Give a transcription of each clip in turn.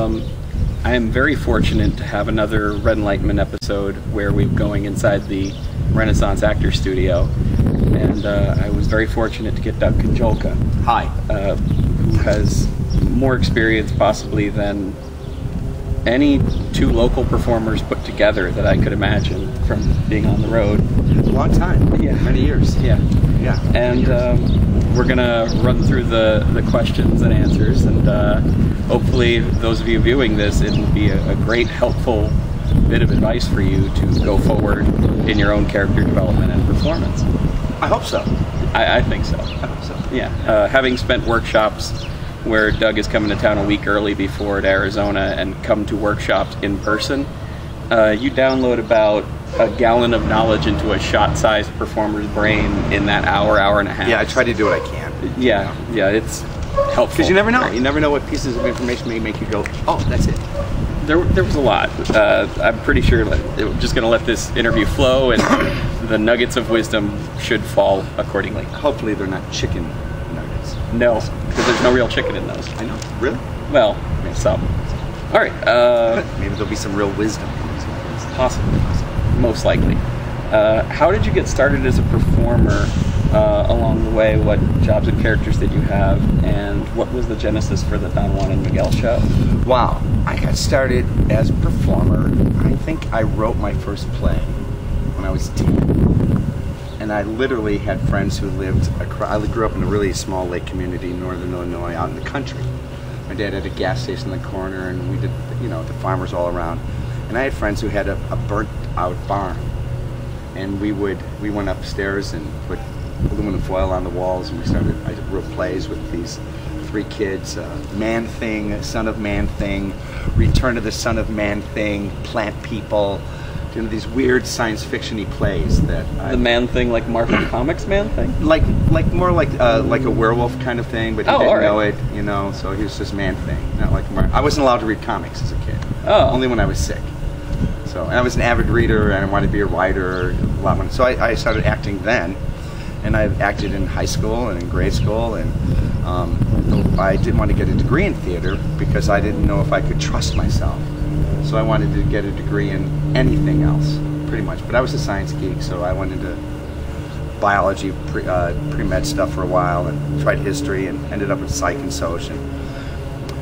Um, I am very fortunate to have another Red Enlightenment episode where we're going inside the Renaissance Actor Studio, and uh, I was very fortunate to get Doug Kondziolka, Hi. uh, who has more experience possibly than any two local performers put together that I could imagine from being on the road. A long time. Yeah. Many years. Yeah. Yeah. And um, we're gonna run through the, the questions and answers, and uh, hopefully, those of you viewing this, it'll be a, a great, helpful bit of advice for you to go forward in your own character development and performance. I hope so. I, I think so. I hope so. Yeah. Uh, having spent workshops where Doug is coming to town a week early before to Arizona and come to workshops in person, uh, you download about a gallon of knowledge into a shot-sized performer's brain in that hour, hour and a half. Yeah, I try to do what I can. Yeah, yeah, it's helpful. Because you never know. You never know what pieces of information may make you go, oh, that's it. There, there was a lot. Uh, I'm pretty sure that we're just going to let this interview flow, and the nuggets of wisdom should fall accordingly. Hopefully they're not chicken nuggets. No, because there's no real chicken in those. I know. Really? Well, some. All right, uh, Maybe there'll be some real wisdom. possibly, most likely. Uh, how did you get started as a performer uh, along the way? What jobs and characters did you have, and what was the genesis for the Don Juan and Miguel show? Wow. I got started as a performer. I think I wrote my first play when I was 10. And I literally had friends who lived across, I grew up in a really small lake community in northern Illinois out in the country. My dad had a gas station in the corner and we did, you know, the farmers all around. And I had friends who had a, a burnt out barn. And we would, we went upstairs and put aluminum foil on the walls and we started, I wrote plays with these three kids, uh, Man Thing, Son of Man Thing, Return of the Son of Man Thing, Plant People, you know, these weird science fiction-y plays that I, The man thing, like Marvel Comics man thing? like like more like uh, like a werewolf kind of thing, but he Oh, didn't alright. know it, you know. So he was just man thing, not like Mar- I wasn't allowed to read comics as a kid. Oh. only when I was sick. So I was an avid reader, and I wanted to be a writer. A lot. So I, I started acting then, and I acted in high school and in grade school, and um, I didn't want to get a degree in theater because I didn't know if I could trust myself. So I wanted to get a degree in anything else, pretty much. But I was a science geek, so I went into biology, pre, uh, pre-med stuff for a while, and tried history, and ended up with psych and soc. And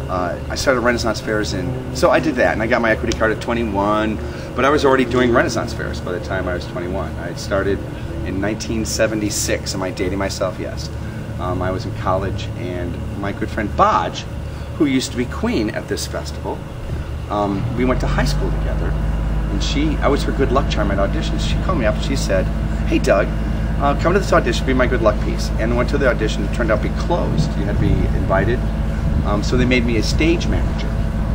uh, I started Renaissance fairs, and so I did that, and I got my equity card at 21. But I was already doing Renaissance fairs by the time I was 21. I had started in 1976. Am I dating myself? Yes. Um, I was in college, and my good friend Bodge, who used to be queen at this festival, um, we went to high school together. And she, I was her good luck charm at auditions. She called me up and she said, Hey Doug, uh, come to this audition, be my good luck piece. And went to the audition, it turned out to be closed. You had to be invited. Um, so they made me a stage manager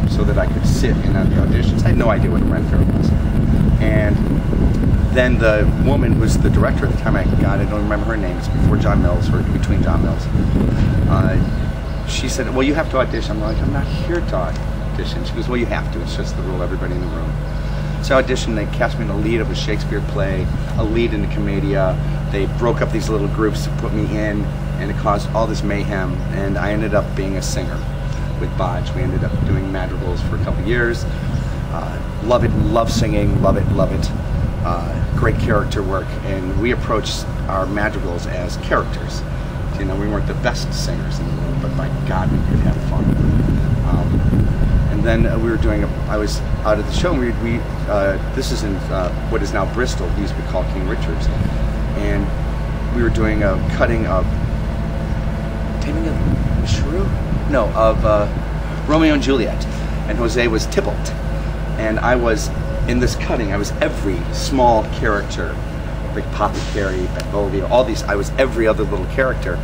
so that I could sit in on the auditions. I had no idea what a Ren Fair was. And then the woman was the director at the time, I got it. I don't remember her name. It's before John Mills or between John Mills. Uh, she said, "Well, you have to audition." I'm like, "I'm not here to audition." She goes, "Well, you have to. It's just the rule. Everybody in the room." So I auditioned. They cast me in a lead of a Shakespeare play, a lead in a commedia. They broke up these little groups to put me in, and it caused all this mayhem. And I ended up being a singer with Bodge. We ended up doing madrigals for a couple years. Uh, love it, love singing, love it, love it. Uh, great character work, and we approached our madrigals as characters. You know, we weren't the best singers in the world, but by God, we could have fun. Um, and then we were doing. A, I was out at the show. And we, we uh, this is in uh, what is now Bristol. It used to be called King Richards, and we were doing a cutting of Taming of Shrew? No, of uh, Romeo and Juliet, and Jose was Tybalt, and I was in this cutting. I was every small character, like Apothecary, Benvolio, all these. I was every other little character,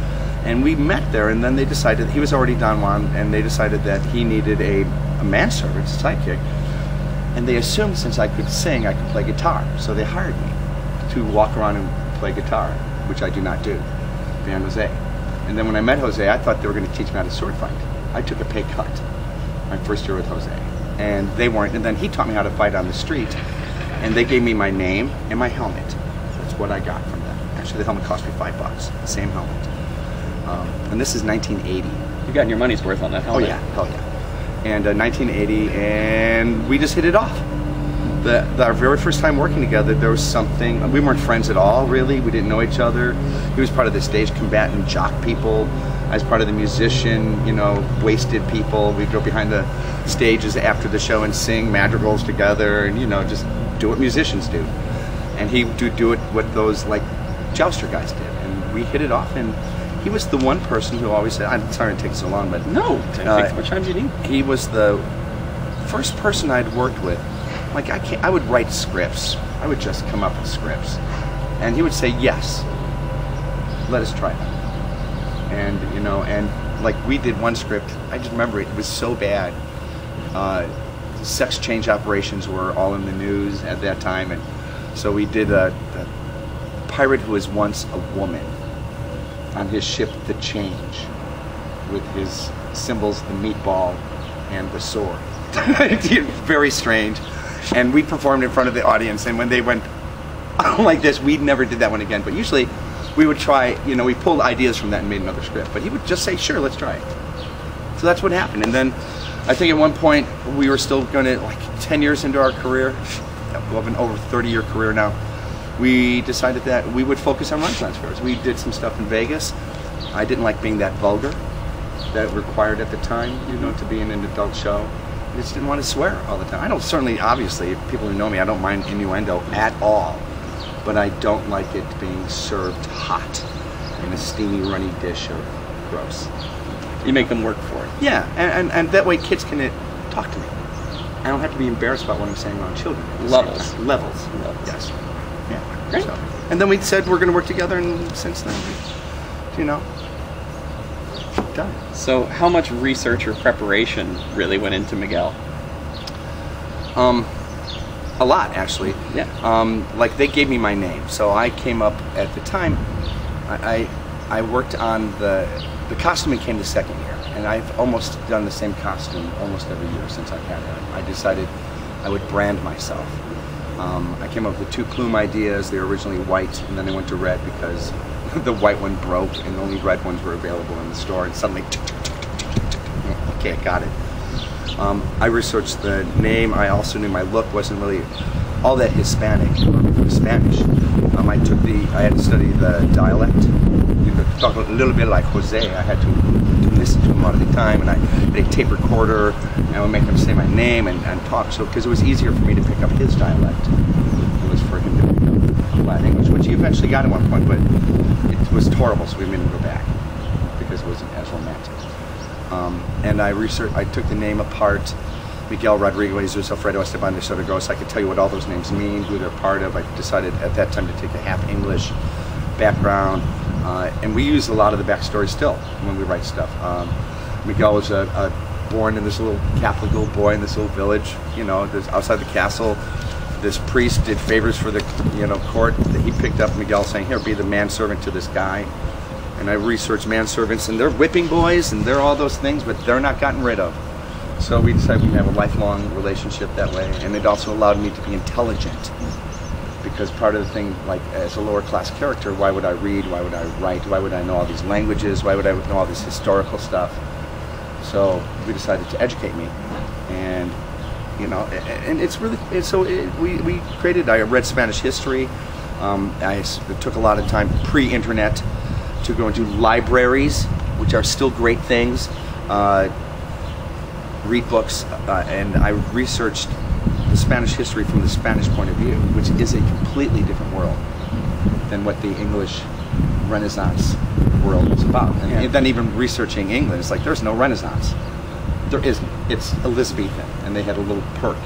and we met there. And then they decided he was already Don Juan, and they decided that he needed a, a manservant, a sidekick, and they assumed since I could sing, I could play guitar. So they hired me to walk around and play guitar, which I do not do, behind Jose. And then when I met Jose, I thought they were going to teach me how to sword fight. I took a pay cut my first year with Jose, and they weren't. And then he taught me how to fight on the street, and they gave me my name and my helmet. That's what I got from them. Actually, the helmet cost me five bucks. The same helmet. Um, and this is 1980. You've gotten your money's worth on that helmet. Oh yeah, hell yeah. and uh, 1980, and we just hit it off. The, the, our very first time working together, there was something. We weren't friends at all, really. We didn't know each other. He was part of the stage combatant jock people. I was part of the musician, you know, wasted people. We'd go behind the stages after the show and sing madrigals together, and you know, just do what musicians do. And he would do, do it what those like jouster guys did, and we hit it off. And he was the one person who always said, "I'm sorry it takes so long, but No, take Uh, as much time as you need. he was the first person I'd worked with. Like I can't, I would write scripts. I would just come up with scripts, and he would say, "Yes, let us try that." And you know, and like we did one script. I just remember it was so bad. Uh, sex change operations were all in the news at that time, and so we did a, a pirate who was once a woman on his ship, the Change, with his symbols, the meatball and the sword. Very strange. And we performed in front of the audience, and when they went like this, we never did that one again. But usually, we would try. You know, we pulled ideas from that and made another script. But he would just say, "Sure, let's try it." So that's what happened. And then, I think at one point we were still going to like ten years into our career, well, an over thirty year career now. We decided that we would focus on Renaissance fairs. We did some stuff in Vegas. I didn't like being that vulgar that required at the time, you know, to be in an adult show. I just didn't want to swear all the time. I don't certainly, obviously, people who know me, I don't mind innuendo at all, but I don't like it being served hot in a steamy, runny dish of gross. You make them work for it. Yeah, and, and, and that way kids can uh, talk to me. I don't have to be embarrassed about what I'm saying around children. at the same Levels. Levels. Levels. Yes. Yeah. Great. So- and then we said we're going to work together, and since then, you know, done. So, how much research or preparation really went into Miguel? Um, a lot actually. Yeah. Um, like they gave me my name, so I came up at the time. I I, I worked on the the costuming came the second year, and I've almost done the same costume almost every year since I've had it. I decided I would brand myself. Um, I came up with two plume ideas. They were originally white, and then they went to red because the white one broke, and only red ones were available in the store. And suddenly, okay, I got it. Um, I researched the name. I also knew my look wasn't really all that Hispanic Spanish. Um, I took the, I had to study the dialect. You know, talk a little bit like Jose. I had to, to listen to him all the time, and I had a tape recorder, and I would make him say my name and, and talk. So, because it was easier for me to pick up his dialect, it was for him to pick up Latin English, which he eventually got at one point, but it was horrible, so we made him go back because it wasn't as romantic. Um, and I researched, I took the name apart. Miguel Rodriguez, Jesus Alfredo Esteban de Soto Gross. I could tell you what all those names mean, who they're part of. I decided at that time to take a half English background. Uh, and we use a lot of the backstory still when we write stuff. Um, Miguel was a, a born in this little Catholic little boy in this little village, you know, outside the castle. This priest did favors for the, you know, court. That he picked up Miguel saying, here, be the manservant to this guy and I researched manservants, and they're whipping boys, and they're all those things, but they're not gotten rid of. So we decided we'd have a lifelong relationship that way, and it also allowed me to be intelligent. Because part of the thing, like as a lower class character, why would I read? Why would I write? Why would I know all these languages? Why would I know all this historical stuff? So we decided to educate me, and you know, and it's really it's so it, we we created. I read Spanish history. Um, I took a lot of time pre-internet to go into libraries, which are still great things. Uh, read books, uh, and I researched the Spanish history from the Spanish point of view, which is a completely different world than what the English Renaissance world was about. And Yeah. then even researching England, it's like there's no Renaissance. There isn't. It's Elizabethan, and they had a little perk,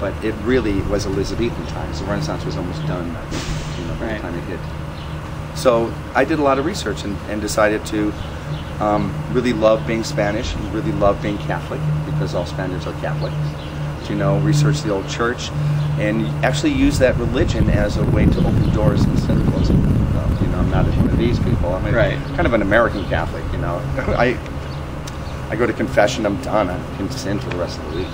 but it really was Elizabethan times. The Renaissance was almost done, I think, you know, by Right. the time it hit. So I did a lot of research and, and decided to um, really love being Spanish and really love being Catholic because all Spaniards are Catholics. You know, research the old church and actually use that religion as a way to open doors instead of closing them. You know, I'm not one of these people. I'm a, Right. kind of an American Catholic. You know, I I go to confession. I'm done. I can sin for the rest of the week.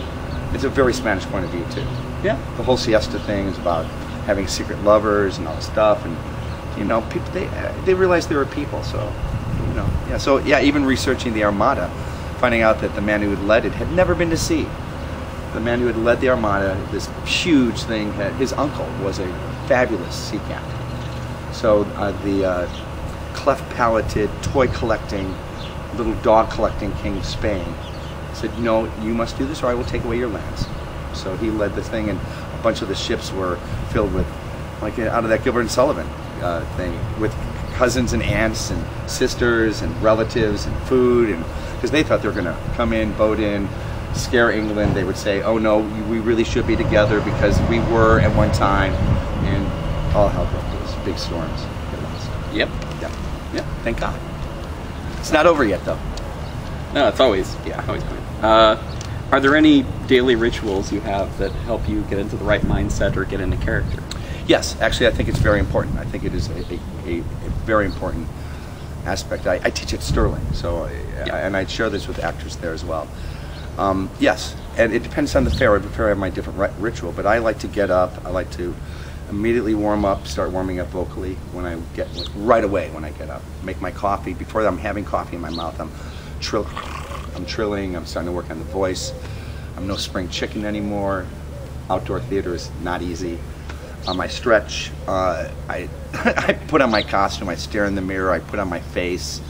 It's a very Spanish point of view too Yeah. the whole siesta thing is about having secret lovers and all this stuff and you know people they they realize there are people so you know yeah so yeah even researching the armada finding out that the man who had led it had never been to sea. The man who had led the Armada, this huge thing, had, his uncle was a fabulous sea captain. So uh, the uh, cleft-palated, toy collecting, little dog collecting king of Spain said, "No, you must do this, or I will take away your lands." So he led the thing, and a bunch of the ships were filled with, like out of that Gilbert and Sullivan uh, thing, with cousins and aunts and sisters and relatives and food, and because they thought they were going to come in, boat in, scare England. They would say, "Oh no, we really should be together because we were at one time," and all hell broke loose. Big storms. Get lost. Yep. Yep. Yep. Thank God. It's not over yet, though. No, it's always Yeah. always going. Uh, are there any daily rituals you have that help you get into the right mindset or get into character? Yes, actually, I think it's very important. I think it is a, a, a, a very important aspect. I, I teach at Sterling, so I, Yeah. and I share this with actors there as well. Um, yes, and it depends on the fair. Every fair I have my different ri- ritual, but I like to get up. I like to immediately warm up, start warming up vocally when I get right away when I get up. Make my coffee before I'm having coffee in my mouth. I'm trill, I'm trilling. I'm starting to work on the voice. I'm no spring chicken anymore. Outdoor theater is not easy. Um, I stretch. Uh, I I put on my costume. I stare in the mirror. I put on my face.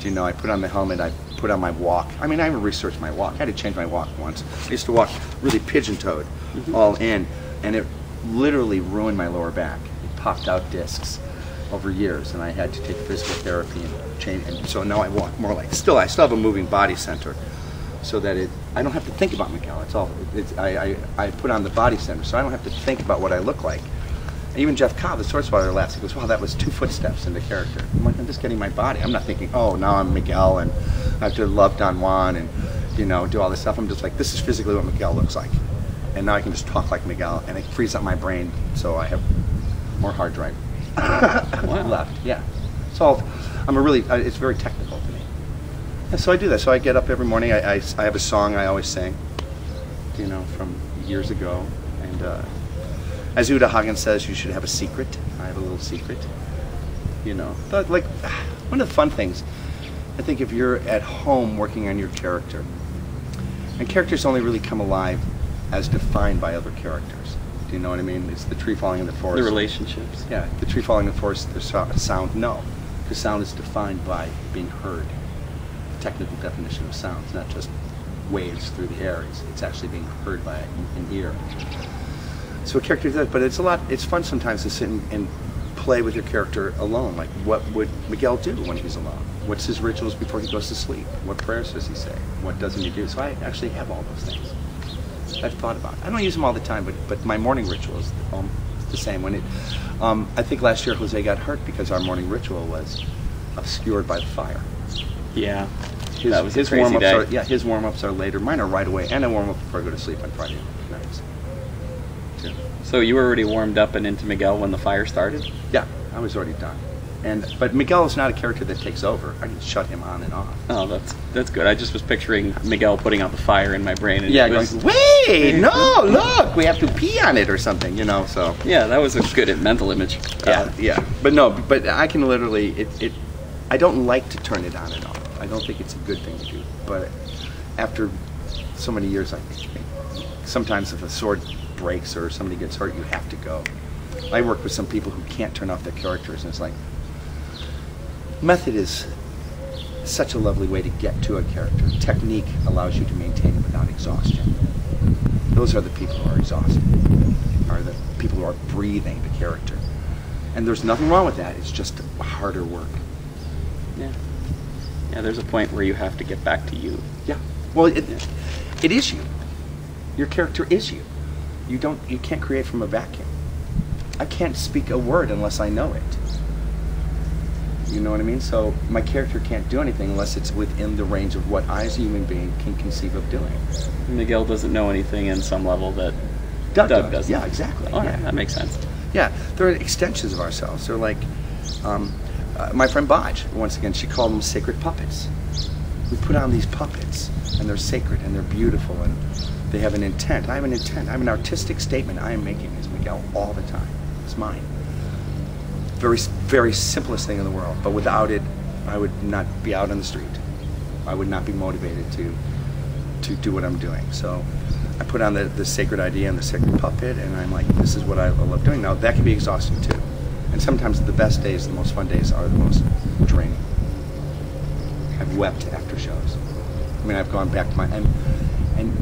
Do you know? I put on the helmet. I put on my walk. I mean, I even researched my walk. I had to change my walk once. I used to walk really pigeon-toed, all in, and it literally ruined my lower back. It popped out discs over years, and I had to take physical therapy and change. And so now I walk more like. Still, I still have a moving body center, so that it. I don't have to think about Miguel. It's all. It's, I, I I put on the body center, so I don't have to think about what I look like. And even Jeff Cobb, the sword spotter, laughs. He goes, "Wow, that was two footsteps into character." I'm like, "I'm just getting my body. I'm not thinking, oh, now I'm Miguel and I have to love Don Juan and you know do all this stuff. I'm just like, this is physically what Miguel looks like, and now I can just talk like Miguel, and it frees up my brain, so I have more hard drive left. Yeah. So I'm a really. uh, It's very technical to me. And so I do that. So I get up every morning. I, I, I have a song I always sing, you know, from years ago. And uh, as Uta Hagen says, you should have a secret. I have a little secret. You know, but like one of the fun things, I think if you're at home working on your character, and characters only really come alive as defined by other characters. Do you know what I mean? It's the tree falling in the forest. The relationships. Yeah, the tree falling in the forest, the so- sound, no. Because sound is defined by being heard. The technical definition of sound. It's not just waves through the air. It's, it's actually being heard by an ear. So a character does, but it's a lot. It's fun sometimes to sit and, and play with your character alone. Like, what would Miguel do when he's alone? What's his rituals before he goes to sleep? What prayers does he say? What doesn't he do? So I actually have all those things. I've thought about. It. I don't use them all the time, but but my morning ritual is um, the same. When it, um, I think last year Jose got hurt because our morning ritual was obscured by the fire. Yeah. His, that was his warm-ups day. are yeah his warm-ups are later. Mine are right away, and I warm up before I go to sleep on Friday nights. So you were already warmed up and into Miguel when the fire started? Yeah, I was already done. And but Miguel is not a character that takes over. I can shut him on and off. Oh, that's that's good. I just was picturing Miguel putting out the fire in my brain. And Yeah, was, going, wait, no, look, we have to pee on it or something, you know. So yeah, that was a good mental image. yeah, yeah. But no, but I can literally it, it. I don't like to turn it on and off. I don't think it's a good thing to do. But after so many years, I sometimes if a sword breaks or somebody gets hurt, you have to go. I work with some people who can't turn off their characters, and it's like method is such a lovely way to get to a character. Technique allows you to maintain it without exhaustion. Those are the people who are exhausted, are the people who are breathing the character. And there's nothing wrong with that. It's just harder work. Yeah. Yeah, there's a point where you have to get back to you. Yeah. Well, it, it is you. Your character is you. You don't. You can't create from a vacuum. I can't speak a word unless I know it. You know what I mean? So my character can't do anything unless it's within the range of what I, as a human being, can conceive of doing. Miguel doesn't know anything in some level that Doug, Doug does. doesn't. Yeah, exactly. All right, yeah. that makes sense. Yeah, they're extensions of ourselves. They're like, um, uh, my friend Bodge, once again, she called them sacred puppets. We put on these puppets, and they're sacred, and they're beautiful, and they have an intent. I have an intent. I have an artistic statement I am making as Miguel all the time. It's mine. Very, very simplest thing in the world, but without it, I would not be out on the street. I would not be motivated to to do what I'm doing. So I put on the, the sacred idea and the sacred puppet, and I'm like, this is what I love doing. Now that can be exhausting too, and sometimes the best days, the most fun days, are the most draining. I've wept after shows. I mean, I've gone back to my and and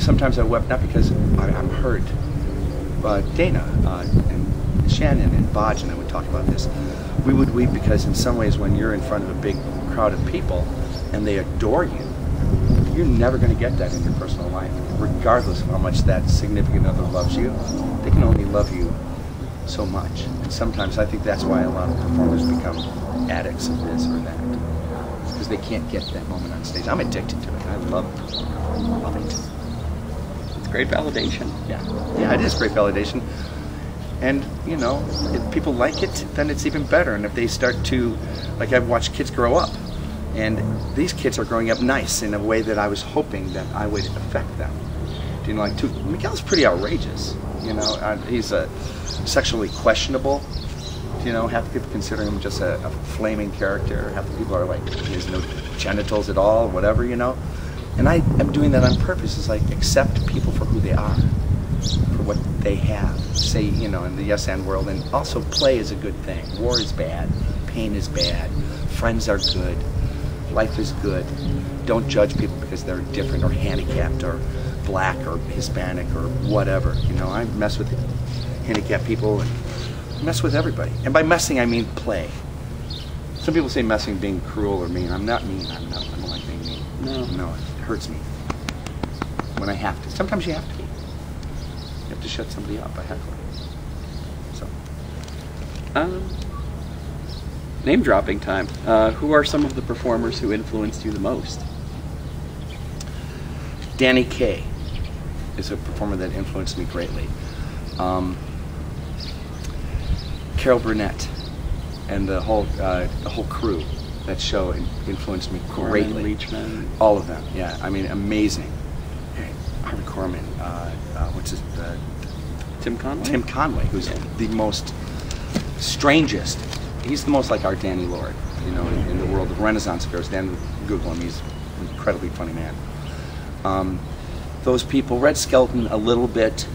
sometimes I wept not because I, I'm hurt, but Dana uh, Shannon and Bodge and I would talk about this. We would weep because in some ways, when you're in front of a big crowd of people and they adore you, you're never going to get that in your personal life, regardless of how much that significant other loves you. They can only love you so much, and sometimes I think that's why a lot of performers become addicts of this or that because they can't get that moment on stage. I'm addicted to it. I love performing. Love it. It's great validation. Yeah. Yeah, it is great validation. And, you know, if people like it, then it's even better. And if they start to, like, I've watched kids grow up. And these kids are growing up nice in a way that I was hoping that I would affect them. Do you know, like, too, Miguel's pretty outrageous. You know, uh, he's a sexually questionable. You know, half the people consider him just a, a flaming character. Half the people are like, he has no genitals at all, whatever, you know. And I am doing that on purpose. It's like accept people for who they are, for what they have. Say, you know, in the yes and world, and also play is a good thing. War is bad, pain is bad, friends are good, life is good. Don't judge people because they're different or handicapped or black or Hispanic or whatever. You know, I mess with handicapped people and mess with everybody. And by messing, I mean play. Some people say messing being cruel or mean. I'm not mean. I'm not. I don't like being mean. No. No, it hurts me when I have to. Sometimes you have to be. Have to shut somebody up by heckling. So, Um, name dropping time. Uh, who are some of the performers who influenced you the most? Danny Kaye is a performer that influenced me greatly. Um, Carol Burnett and the whole uh, the whole crew. That show influenced me Korman, greatly. Leachman. All of them, yeah. I mean, amazing. Harvey Korman, uh, uh, what's his, uh, Tim Conway. Tim Conway, who's Yeah. the most strangest. He's the most like our Danny Lord, you know, in, in the world of Renaissance affairs. Dan, Google him. He's an incredibly funny man. Um, those people, Red Skelton, a little bit,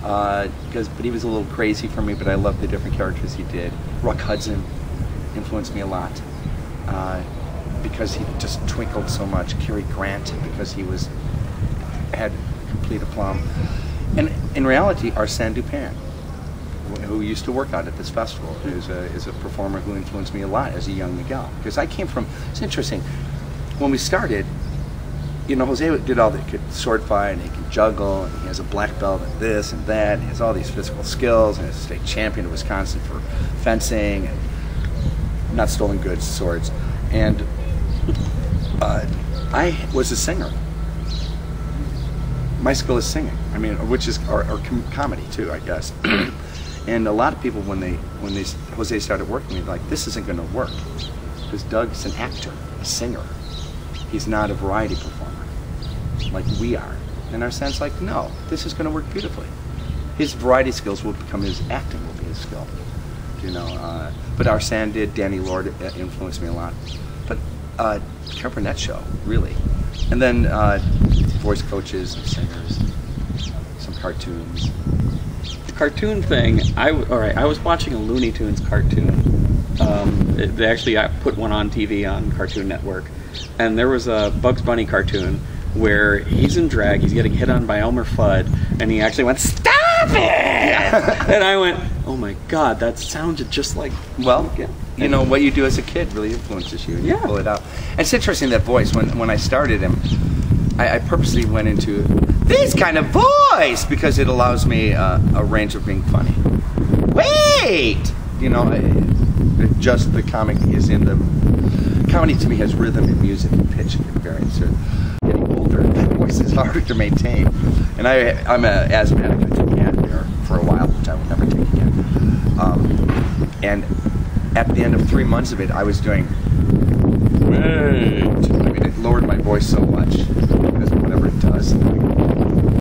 because but he was a little crazy for me. But I loved the different characters he did. Rock Hudson influenced me a lot uh, because he just twinkled so much. Cary Grant because he was had complete aplomb. And in reality, Arsène Dupin, wh- who used to work out at this festival, is a, is a performer who influenced me a lot as a young Miguel. Because I came from, it's interesting, when we started, you know, Jose did all he could sword fight and he can juggle and he has a black belt and this and that. And he has all these physical skills and he's a state champion of Wisconsin for fencing and not stolen goods, swords. And uh, I was a singer. My skill is singing. I mean, which is or, or com- comedy too, I guess. and a lot of people when they when they Jose started working, with me, like this isn't going to work because Doug's an actor, a singer. He's not a variety performer like we are. In our sense, like no, this is going to work beautifully. His variety skills will become his acting will be his skill. You know, uh, but Arsene did. Danny Lord uh, influenced me a lot. But uh, Carol Burnett show really, and then uh, voice coaches and singers, some cartoons. The cartoon thing. I all right. I was watching a Looney Tunes cartoon. Um, it, they actually uh, put one on TV on Cartoon Network, and there was a Bugs Bunny cartoon where he's in drag. He's getting hit on by Elmer Fudd, and he actually went, "Stop it!" and I went, "Oh my God, that sounded just like." Well, Yeah. you know what you do as a kid really influences you, and you Yeah. pull it out. And it's interesting that voice. When when I started him, I, I purposely went into this kind of voice because it allows me uh, a range of being funny. Wait, you know, it, just the comic is in the comedy to me has rhythm and music and pitch and variance. So getting older, that voice is harder to maintain. And I I'm a asthmatic. I took Advair for a while, which I will never take again. Um, and at the end of three months of it, I was doing. Wait. I mean, it lowered my voice so much it does.